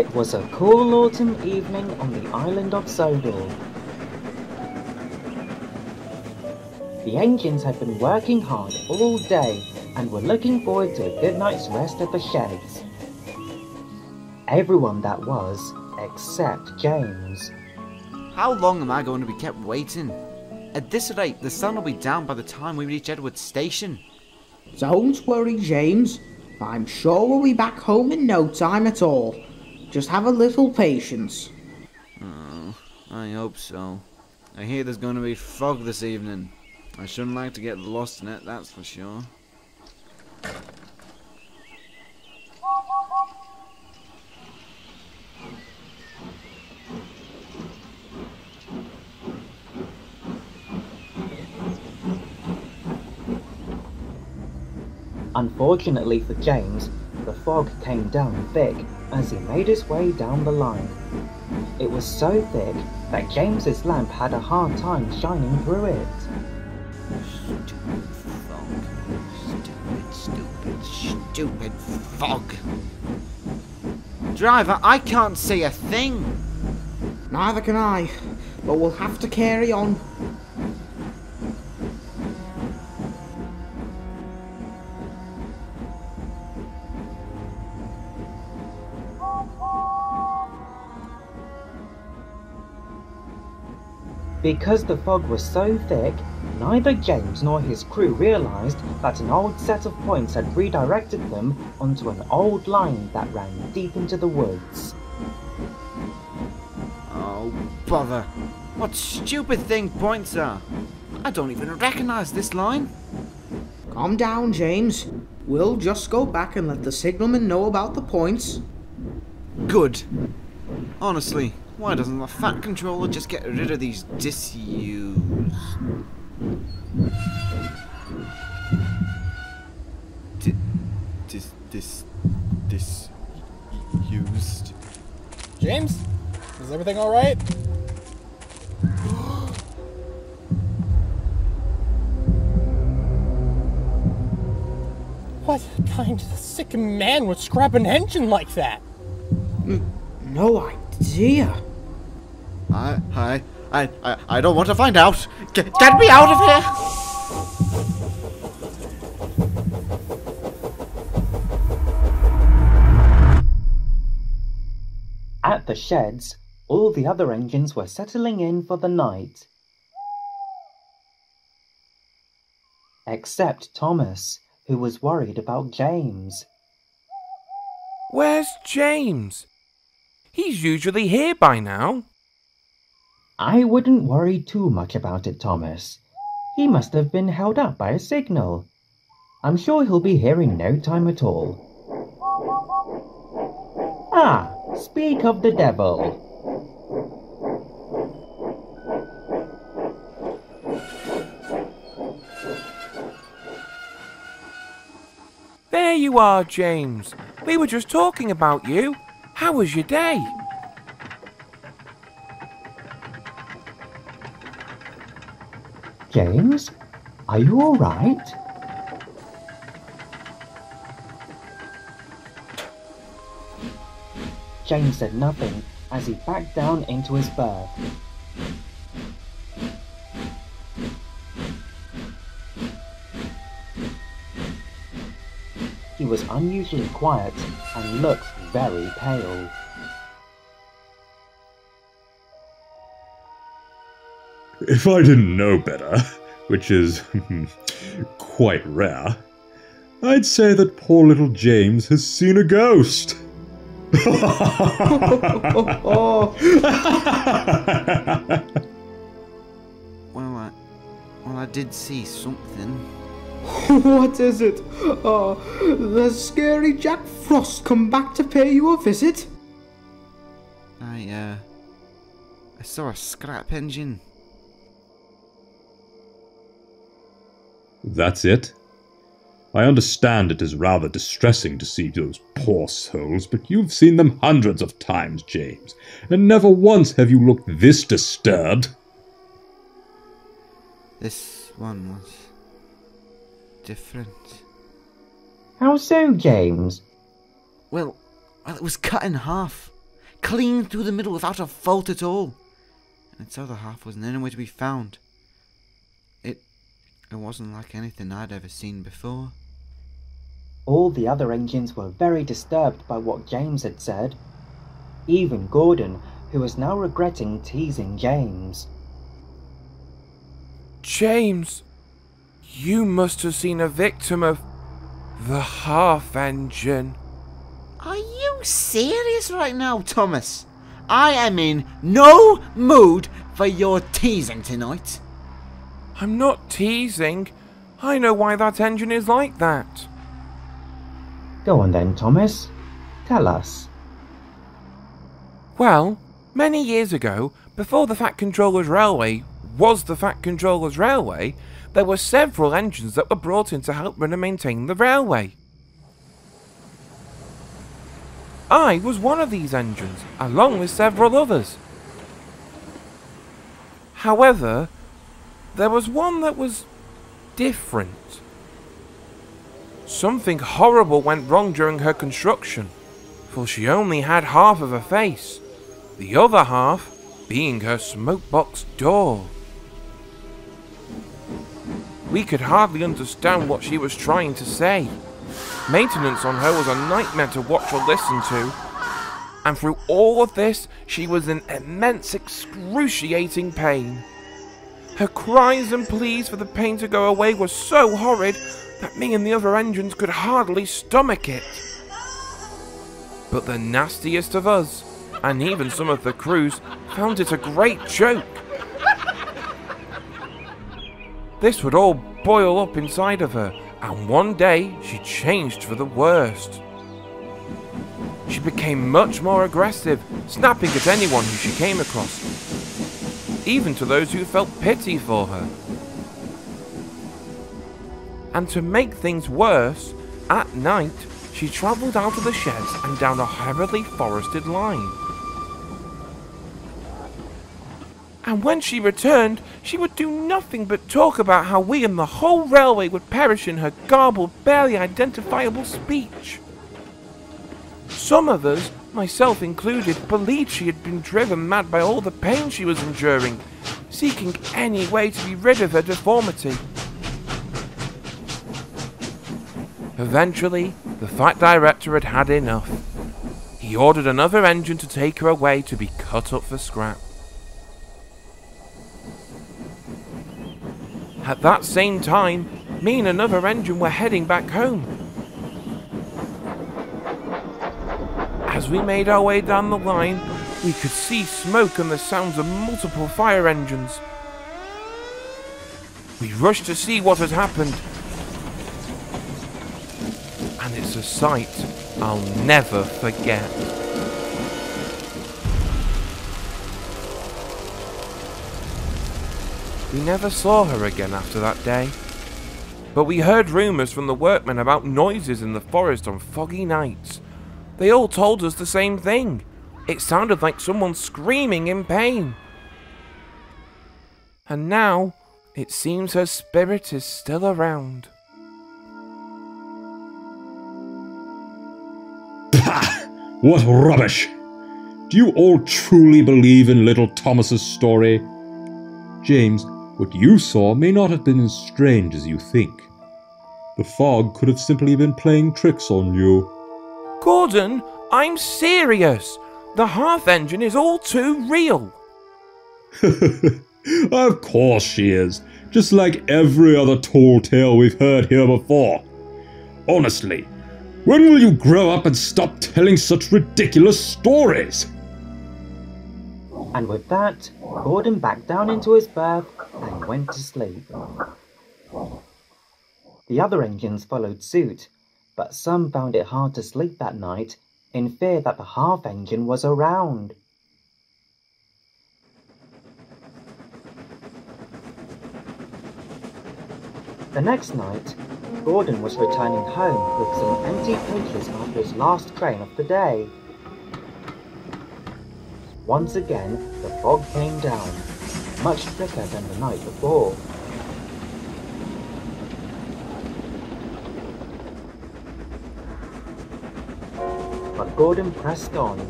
It was a cool autumn evening on the island of Sodor. The engines had been working hard all day and were looking forward to a good night's rest at the sheds. Everyone that was, except James. How long am I going to be kept waiting? At this rate, the sun will be down by the time we reach Edward's Station. Don't worry, James. I'm sure we'll be back home in no time at all. Just have a little patience. Oh, I hope so. I hear there's going to be fog this evening. I shouldn't like to get lost in it, that's for sure. Unfortunately for James, the fog came down thick as he made his way down the line. It was so thick that James's lamp had a hard time shining through it. Stupid fog. Stupid, stupid, stupid fog. Driver, I can't see a thing. Neither can I, but we'll have to carry on. Because the fog was so thick, neither James nor his crew realized that an old set of points had redirected them onto an old line that ran deep into the woods. Oh, bother. What stupid thing points are? I don't even recognize this line. Calm down, James. We'll just go back and let the signalman know about the points. Good. Honestly, why doesn't the fat controller just get rid of these disused? Di- dis dis dis used. James, is everything all right? what kind of sick man would scrap an engine like that? No idea. I I I I, I don't want to find out. Get, get me out of here. At the sheds, all the other engines were settling in for the night. Except Thomas, who was worried about James. Where's James? He's usually here by now. I wouldn't worry too much about it, Thomas. He must have been held up by a signal. I'm sure he'll be here in no time at all. Ah, speak of the devil. There you are, James. We were just talking about you. How was your day? James, are you all right? James said nothing as he backed down into his berth. He was unusually quiet and looked very pale. If I didn't know better, which is hmm, quite rare, I'd say that poor little James has seen a ghost. Well, I well I did see something. what is it? Oh, the scary Jack Frost come back to pay you a visit? I uh I saw a scrap engine. That's it? I understand it is rather distressing to see those poor souls, but you've seen them hundreds of times, James, and never once have you looked this disturbed. This one was different. How so, James? Well, well, it was cut in half. clean through the middle without a fault at all. And its other half wasn't anywhere to be found. It, it wasn't like anything I'd ever seen before. All the other engines were very disturbed by what James had said. Even Gordon, who was now regretting teasing James. James, you must have seen a victim of the half engine. Are you serious right now, Thomas? I am in no mood for your teasing tonight. I'm not teasing. I know why that engine is like that. Go on then, Thomas. Tell us. Well, many years ago, before the Fat Controllers Railway was the Fat Controllers Railway, there were several engines that were brought in to help run and maintain the railway. I was one of these engines, along with several others. However, there was one that was different. Something horrible went wrong during her construction, for she only had half of a face, the other half being her smokebox door. We could hardly understand what she was trying to say. Maintenance on her was a nightmare to watch or listen to. And through all of this, she was in immense, excruciating pain. Her cries and pleas for the pain to go away were so horrid that me and the other engines could hardly stomach it. But the nastiest of us, and even some of the crews, found it a great joke. This would all boil up inside of her, and one day she changed for the worst. She became much more aggressive, snapping at anyone who she came across, even to those who felt pity for her. And to make things worse, at night she travelled out of the sheds and down a heavily forested line. And when she returned, she would do nothing but talk about how we and the whole railway would perish in her garbled, barely identifiable speech. Some of us, myself included, believed she had been driven mad by all the pain she was enduring, seeking any way to be rid of her deformity. Eventually, the Fat Director had had enough. He ordered another engine to take her away to be cut up for scrap. At that same time, me and another engine were heading back home. As we made our way down the line, we could see smoke and the sounds of multiple fire engines. We rushed to see what had happened. And it's a sight I'll never forget. We never saw her again after that day. But we heard rumours from the workmen about noises in the forest on foggy nights. They all told us the same thing. It sounded like someone screaming in pain. And now, it seems her spirit is still around. Pah! What rubbish! Do you all truly believe in little Thomas's story? James, what you saw may not have been as strange as you think. The fog could have simply been playing tricks on you. Gordon, I'm serious. The half engine is all too real. of course she is, just like every other tall tale we've heard here before. Honestly, when will you grow up and stop telling such ridiculous stories? And with that, Gordon backed down into his berth and went to sleep. The other engines followed suit, but some found it hard to sleep that night in fear that the half engine was around. The next night, Gordon was returning home with some empty pages after his last train of the day. Once again, the fog came down, much thicker than the night before. But Gordon pressed on,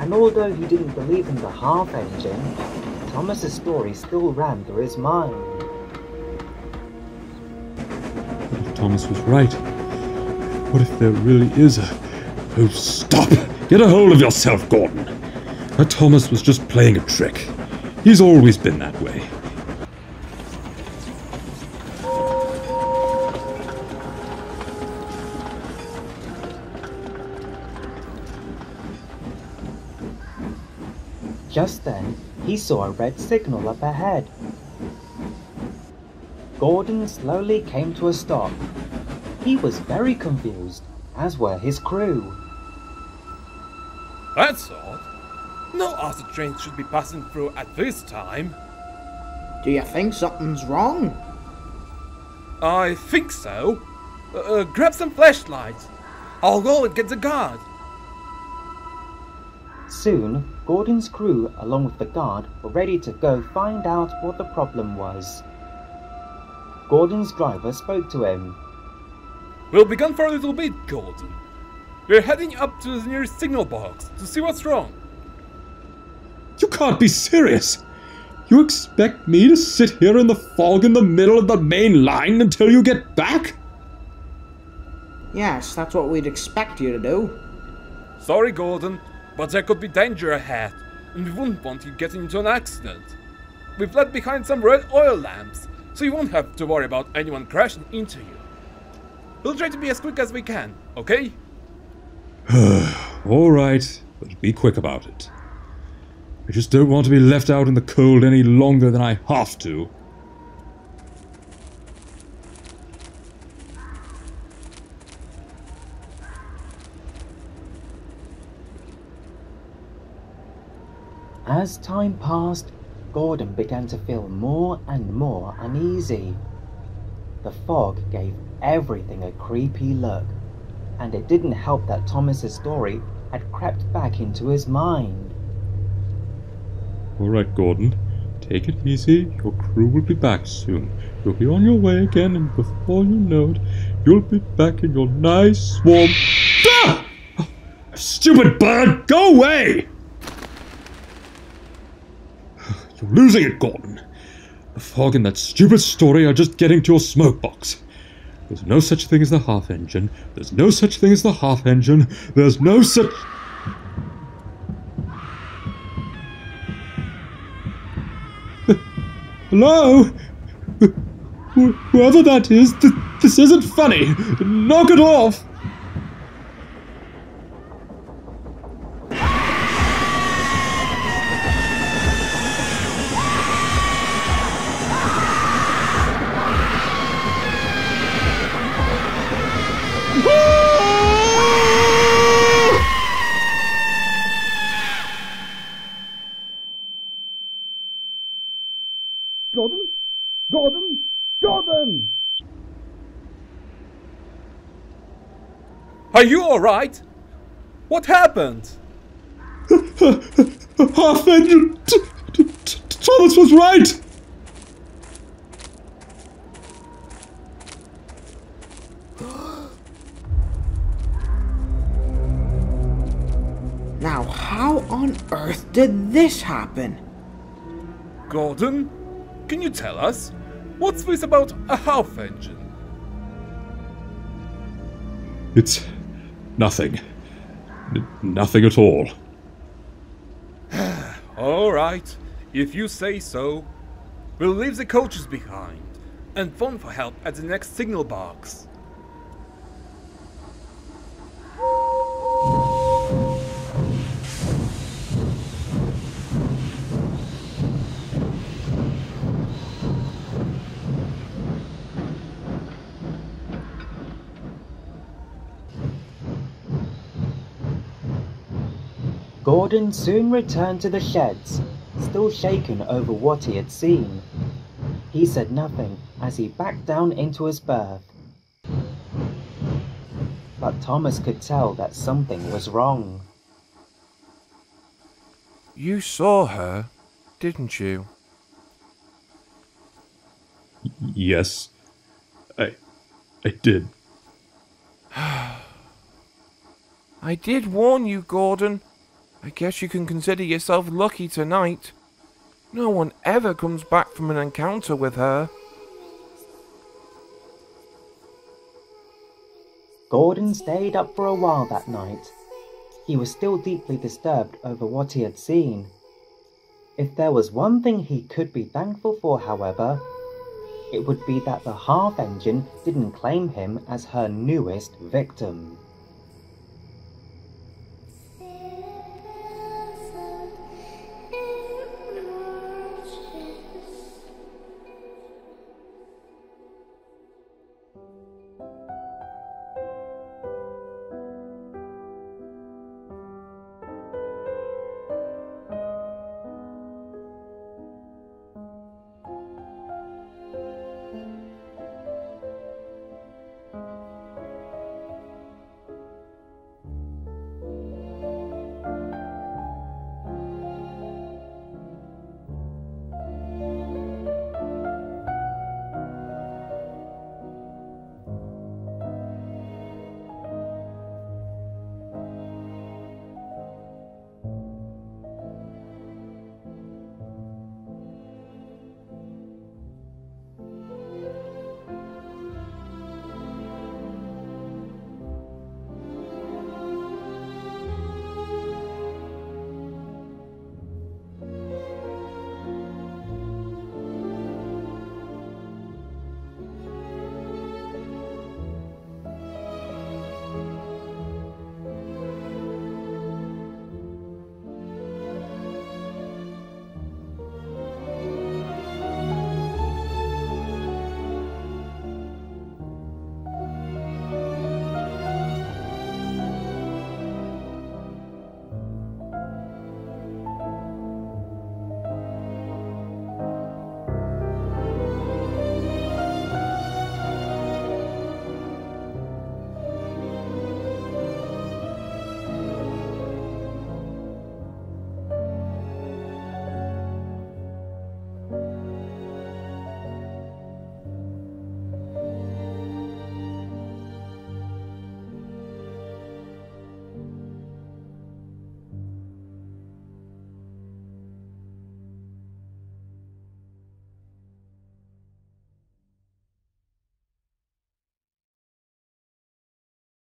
And although he didn't believe in the half engine, Thomas's story still ran through his mind. What if Thomas was right? What if there really is a. Oh, stop! Get a hold of yourself, Gordon! That Thomas was just playing a trick. He's always been that way. Just then, he saw a red signal up ahead. Gordon slowly came to a stop. He was very confused, as were his crew. That's odd. No other trains should be passing through at this time. Do you think something's wrong? I think so. Uh, uh, grab some flashlights. I'll go and get the guard. Soon, Gordon's crew, along with the guard, were ready to go find out what the problem was. Gordon's driver spoke to him. We'll be gone for a little bit, Gordon. We're heading up to the nearest signal box to see what's wrong. You can't be serious! You expect me to sit here in the fog in the middle of the main line until you get back? Yes, that's what we'd expect you to do. Sorry, Gordon, but there could be danger ahead, and we wouldn't want you getting into an accident. We've left behind some red oil lamps, so you won't have to worry about anyone crashing into you. We'll try to be as quick as we can, okay? Alright, but be quick about it. I just don't want to be left out in the cold any longer than I have to. As time passed, Gordon began to feel more and more uneasy. The fog gave everything a creepy look, and it didn't help that Thomas's story had crept back into his mind. Alright, Gordon. Take it easy. Your crew will be back soon. You'll be on your way again, and before you know it, you'll be back in your nice, warm. Ah! Stupid bird! Go away! You're losing it, Gordon. The fog and that stupid story are just getting to your smoke box. There's no such thing as the half engine. There's no such thing as the half engine. There's no such. Hello? Whoever that is, th- this isn't funny. Knock it off. Are you alright? What happened? Half engine. Thomas was right. Now, how on earth did this happen? Gordon? Can you tell us? What's this about a half engine? It's nothing. N- nothing at all. Alright, if you say so. We'll leave the coaches behind and phone for help at the next signal box. Gordon soon returned to the sheds, still shaken over what he had seen. He said nothing as he backed down into his berth. But Thomas could tell that something was wrong. You saw her, didn't you? Yes. I. I did. I did warn you, Gordon. I guess you can consider yourself lucky tonight. No one ever comes back from an encounter with her. Gordon stayed up for a while that night. He was still deeply disturbed over what he had seen. If there was one thing he could be thankful for, however, it would be that the half engine didn't claim him as her newest victim.